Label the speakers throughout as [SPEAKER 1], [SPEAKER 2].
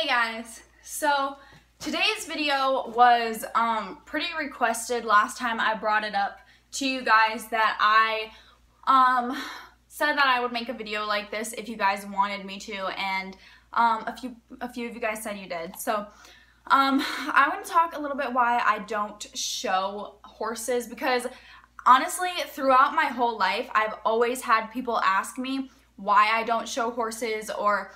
[SPEAKER 1] Hey guys, so today's video was um, pretty requested last time I brought it up to you guys that I um, said that I would make a video like this if you guys wanted me to and um, a few a few of you guys said you did. So um, I want to talk a little bit why I don't show horses because honestly throughout my whole life I've always had people ask me why I don't show horses or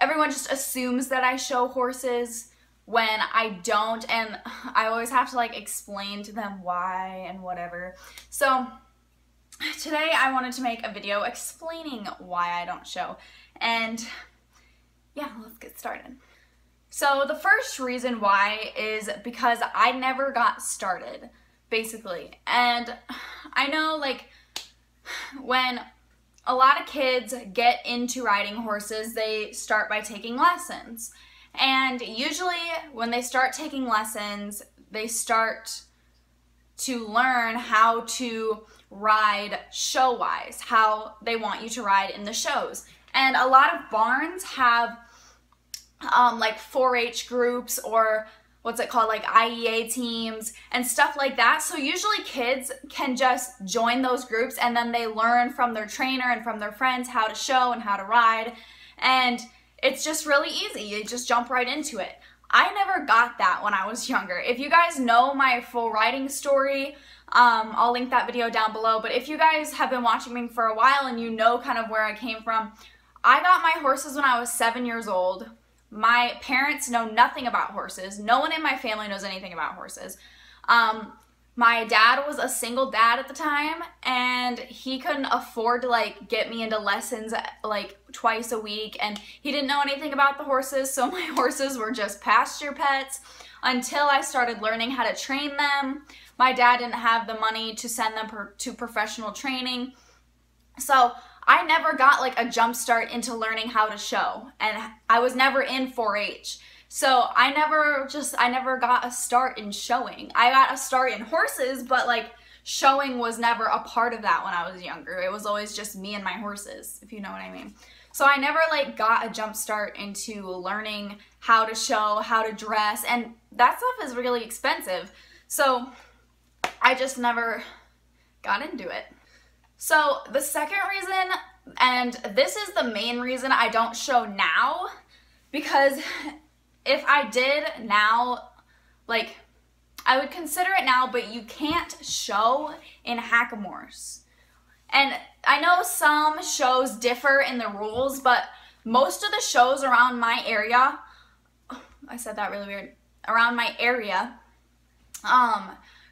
[SPEAKER 1] everyone just assumes that I show horses when I don't and I always have to like explain to them why and whatever. So today I wanted to make a video explaining why I don't show and yeah, let's get started. So the first reason why is because I never got started, basically. And I know like when a lot of kids get into riding horses, they start by taking lessons. And usually when they start taking lessons, they start to learn how to ride show-wise, how they want you to ride in the shows. And a lot of barns have um, like 4-H groups or what's it called, like IEA teams and stuff like that. So usually kids can just join those groups and then they learn from their trainer and from their friends how to show and how to ride. And it's just really easy. You just jump right into it. I never got that when I was younger. If you guys know my full riding story, um, I'll link that video down below. But if you guys have been watching me for a while and you know kind of where I came from, I got my horses when I was seven years old my parents know nothing about horses. No one in my family knows anything about horses. Um, my dad was a single dad at the time and he couldn't afford to like get me into lessons like twice a week and he didn't know anything about the horses so my horses were just pasture pets until I started learning how to train them. My dad didn't have the money to send them to professional training. So I never got like a jump start into learning how to show and I was never in 4-H. So I never just, I never got a start in showing. I got a start in horses, but like showing was never a part of that when I was younger. It was always just me and my horses, if you know what I mean. So I never like got a jump start into learning how to show, how to dress, and that stuff is really expensive. So I just never got into it. So the second reason, and this is the main reason I don't show now, because if I did now, like, I would consider it now, but you can't show in hackamores. And I know some shows differ in the rules, but most of the shows around my area, I said that really weird, around my area, um,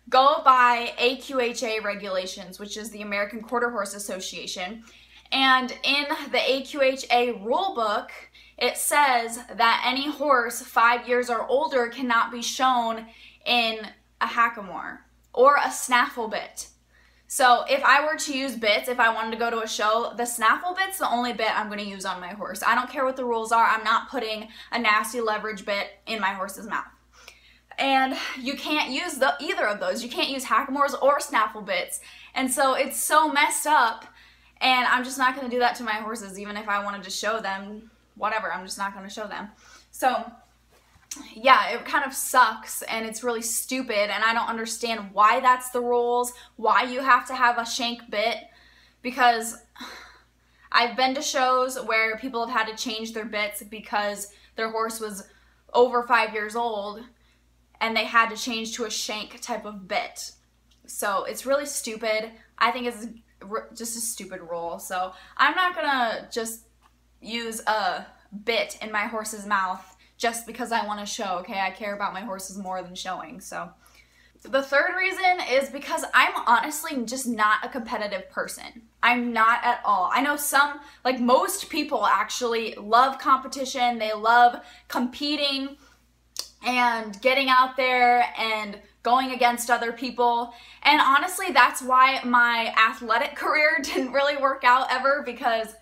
[SPEAKER 1] go by AQHA regulations, which is the American Quarter Horse Association. And in the AQHA rulebook, it says that any horse five years or older cannot be shown in a hackamore or a snaffle bit. So if I were to use bits, if I wanted to go to a show, the snaffle bit's the only bit I'm going to use on my horse. I don't care what the rules are. I'm not putting a nasty leverage bit in my horse's mouth and you can't use the, either of those. You can't use hackamores or snaffle bits. And so it's so messed up and I'm just not going to do that to my horses even if I wanted to show them whatever. I'm just not going to show them. So yeah, it kind of sucks and it's really stupid and I don't understand why that's the rules, why you have to have a shank bit because I've been to shows where people have had to change their bits because their horse was over five years old and they had to change to a shank type of bit. So it's really stupid. I think it's just a stupid rule. So I'm not gonna just use a bit in my horse's mouth just because I want to show, okay? I care about my horses more than showing, so. The third reason is because I'm honestly just not a competitive person. I'm not at all. I know some, like most people actually love competition. They love competing and getting out there and going against other people. And honestly, that's why my athletic career didn't really work out ever because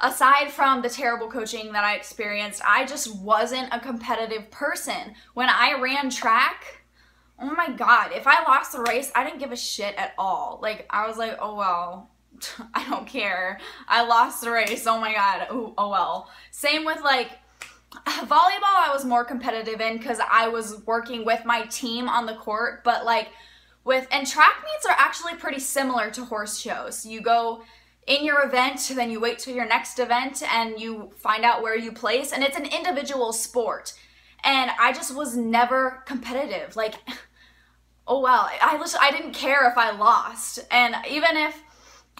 [SPEAKER 1] aside from the terrible coaching that I experienced, I just wasn't a competitive person. When I ran track, oh my god, if I lost the race, I didn't give a shit at all. Like, I was like, oh well, I don't care. I lost the race, oh my god, oh, oh well. Same with like, volleyball I was more competitive in because I was working with my team on the court, but like with and track meets are actually pretty similar to horse shows. You go in your event, then you wait till your next event and you find out where you place, and it's an individual sport. And I just was never competitive. Like, oh well, I I didn't care if I lost, and even if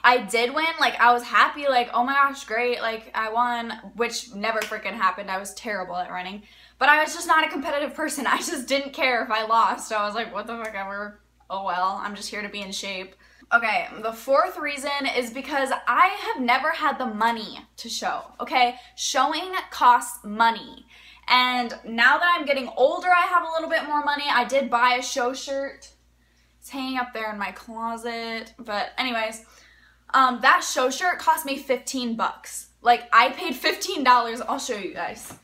[SPEAKER 1] I did win, like I was happy, like oh my gosh, great, like I won, which never freaking happened. I was terrible at running, but I was just not a competitive person. I just didn't care if I lost. I was like, what the fuck ever. Oh well, I'm just here to be in shape. Okay, the fourth reason is because I have never had the money to show, okay? Showing costs money. And now that I'm getting older, I have a little bit more money. I did buy a show shirt. It's hanging up there in my closet. But anyways, um, that show shirt cost me 15 bucks. Like, I paid $15. I'll show you guys.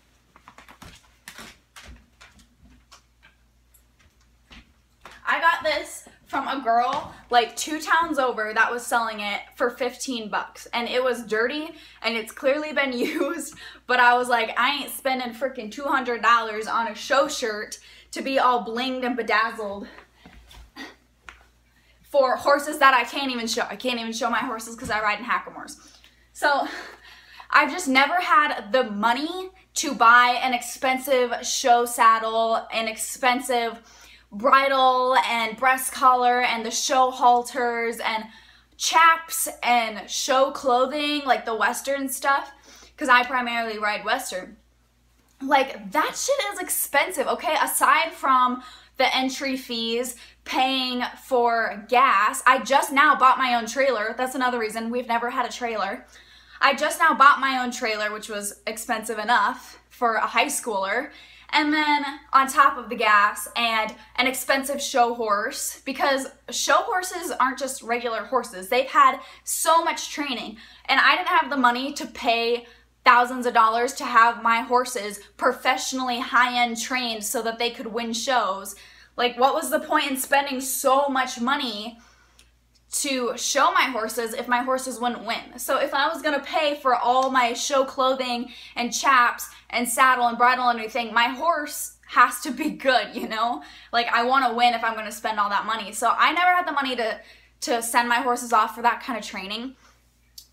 [SPEAKER 1] I got this from a girl like two towns over that was selling it for 15 bucks and it was dirty and it's clearly been used but I was like I ain't spending freaking $200 on a show shirt to be all blinged and bedazzled for horses that I can't even show. I can't even show my horses because I ride in hackamores. So I've just never had the money to buy an expensive show saddle, an expensive bridle and breast collar and the show halters and chaps and show clothing, like the Western stuff, because I primarily ride Western. Like, that shit is expensive, okay? Aside from the entry fees, paying for gas. I just now bought my own trailer. That's another reason we've never had a trailer. I just now bought my own trailer, which was expensive enough for a high schooler and then on top of the gas and an expensive show horse because show horses aren't just regular horses. They've had so much training and I didn't have the money to pay thousands of dollars to have my horses professionally high-end trained so that they could win shows. Like what was the point in spending so much money to show my horses if my horses wouldn't win. So if I was gonna pay for all my show clothing and chaps and saddle and bridle and everything, my horse has to be good, you know? Like I wanna win if I'm gonna spend all that money. So I never had the money to, to send my horses off for that kind of training.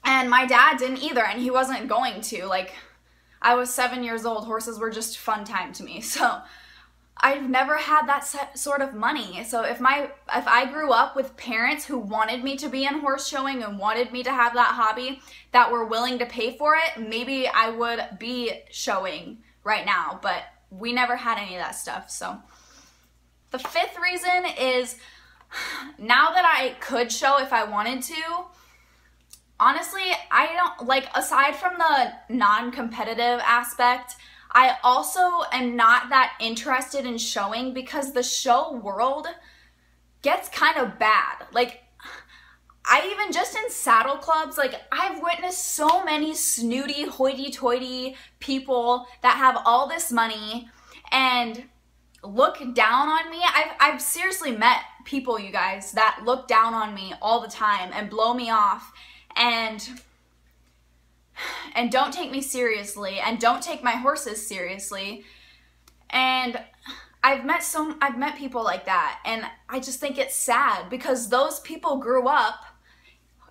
[SPEAKER 1] And my dad didn't either, and he wasn't going to. Like, I was seven years old. Horses were just fun time to me. So I've never had that sort of money. So if my if I grew up with parents who wanted me to be in horse showing and wanted me to have that hobby that were willing to pay for it, maybe I would be showing right now, but we never had any of that stuff. So the fifth reason is now that I could show if I wanted to, honestly, I don't like aside from the non-competitive aspect, I also am not that interested in showing because the show world gets kind of bad. Like, I even just in saddle clubs, like I've witnessed so many snooty, hoity-toity people that have all this money and look down on me. I've, I've seriously met people, you guys, that look down on me all the time and blow me off and and don't take me seriously and don't take my horses seriously. And I've met some I've met people like that and I just think it's sad because those people grew up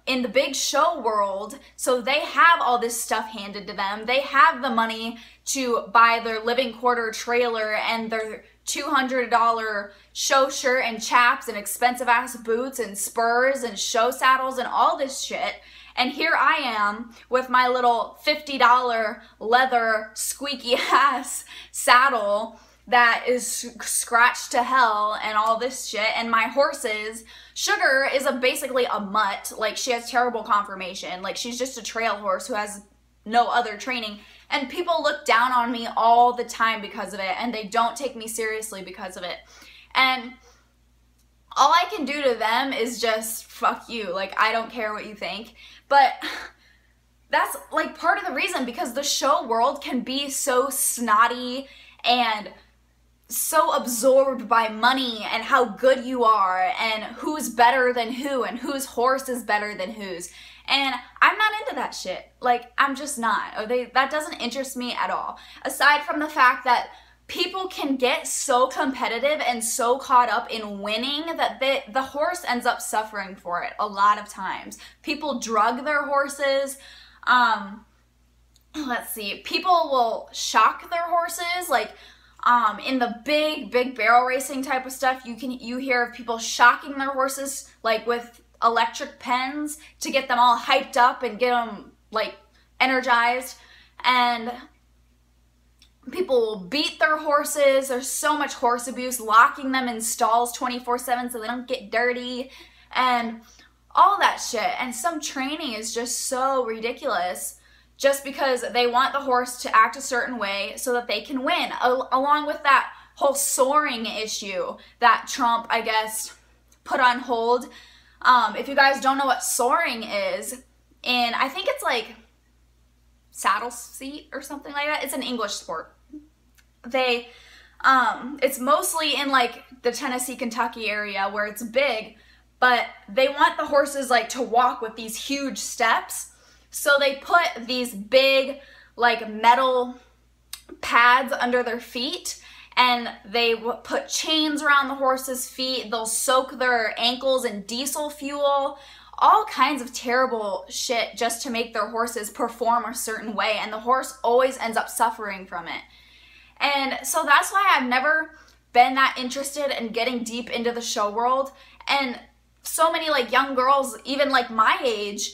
[SPEAKER 1] in the big show world, so they have all this stuff handed to them. They have the money to buy their living quarter trailer and their $200 show shirt and chaps and expensive ass boots and spurs and show saddles and all this shit. And here I am with my little $50 leather squeaky ass saddle that is scratched to hell and all this shit. And my horses, Sugar is a basically a mutt. Like she has terrible conformation. Like she's just a trail horse who has no other training. And people look down on me all the time because of it. And they don't take me seriously because of it. And all I can do to them is just fuck you. Like, I don't care what you think. But that's like part of the reason because the show world can be so snotty and so absorbed by money and how good you are and who's better than who and whose horse is better than whose. And I'm not into that shit. Like I'm just not. Or they that doesn't interest me at all. Aside from the fact that people can get so competitive and so caught up in winning that they, the horse ends up suffering for it a lot of times. People drug their horses. Um, let's see, people will shock their horses like um, in the big big barrel racing type of stuff you can you hear of people shocking their horses like with electric pens to get them all hyped up and get them like energized and people will beat their horses there's so much horse abuse locking them in stalls 24 7 so they don't get dirty and all that shit and some training is just so ridiculous just because they want the horse to act a certain way so that they can win. Al- along with that whole soring issue that Trump, I guess, put on hold. Um, if you guys don't know what soring is, and I think it's like saddle seat or something like that. It's an English sport. They, um, it's mostly in like the Tennessee, Kentucky area where it's big, but they want the horses like to walk with these huge steps so they put these big, like metal pads under their feet and they put chains around the horse's feet. They'll soak their ankles in diesel fuel, all kinds of terrible shit just to make their horses perform a certain way. And the horse always ends up suffering from it. And so that's why I've never been that interested in getting deep into the show world. And so many like young girls, even like my age,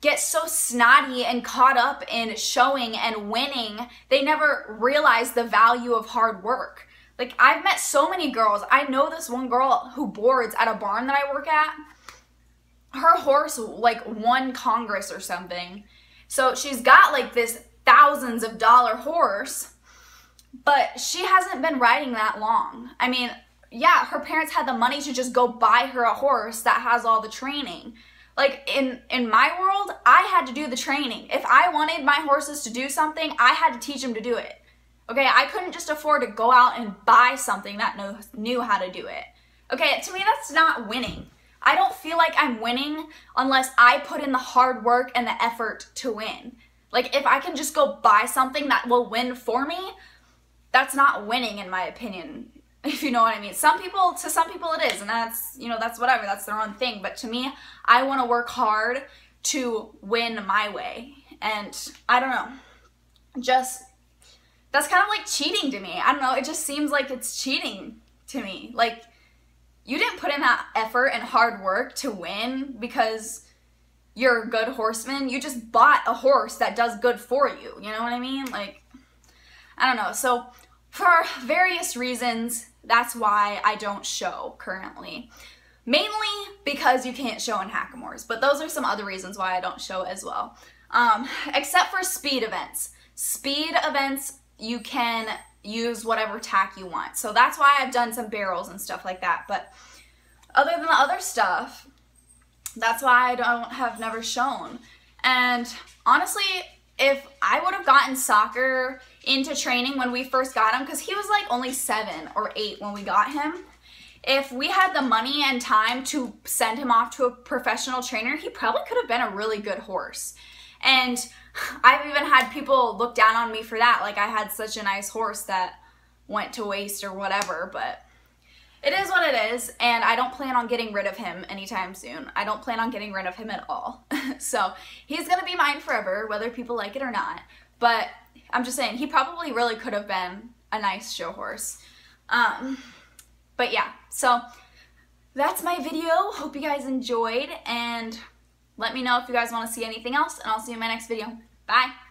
[SPEAKER 1] get so snotty and caught up in showing and winning, they never realize the value of hard work. Like, I've met so many girls. I know this one girl who boards at a barn that I work at. Her horse, like, won Congress or something. So she's got, like, this thousands of dollar horse, but she hasn't been riding that long. I mean, yeah, her parents had the money to just go buy her a horse that has all the training. Like in in my world i had to do the training. If i wanted my horses to do something i had to teach them to do it. Okay i couldn't just afford to go out and buy something that knew, knew how to do it. Okay to me that's not winning. I don't feel like i'm winning unless i put in the hard work and the effort to win. Like if i can just go buy something that will win for me that's not winning in my opinion if you know what I mean. Some people, to some people it is, and that's, you know, that's whatever, that's their own thing. But to me, I want to work hard to win my way. And I don't know, just, that's kind of like cheating to me. I don't know, it just seems like it's cheating to me. Like, you didn't put in that effort and hard work to win because you're a good horseman. You just bought a horse that does good for you. You know what I mean? Like, I don't know. So, for various reasons, that's why I don't show currently. Mainly because you can't show in Hackamores, but those are some other reasons why I don't show as well. Um, except for speed events. Speed events, you can use whatever tack you want. So that's why I've done some barrels and stuff like that. But other than the other stuff, that's why I don't have never shown. And honestly, if I would have gotten soccer into training when we first got him, because he was like only seven or eight when we got him, if we had the money and time to send him off to a professional trainer, he probably could have been a really good horse. And I've even had people look down on me for that. Like I had such a nice horse that went to waste or whatever, but it is what it is, and I don't plan on getting rid of him anytime soon. I don't plan on getting rid of him at all. so he's gonna be mine forever, whether people like it or not. But I'm just saying, he probably really could have been a nice show horse. Um, but yeah, so that's my video. Hope you guys enjoyed, and let me know if you guys want to see anything else, and I'll see you in my next video. Bye!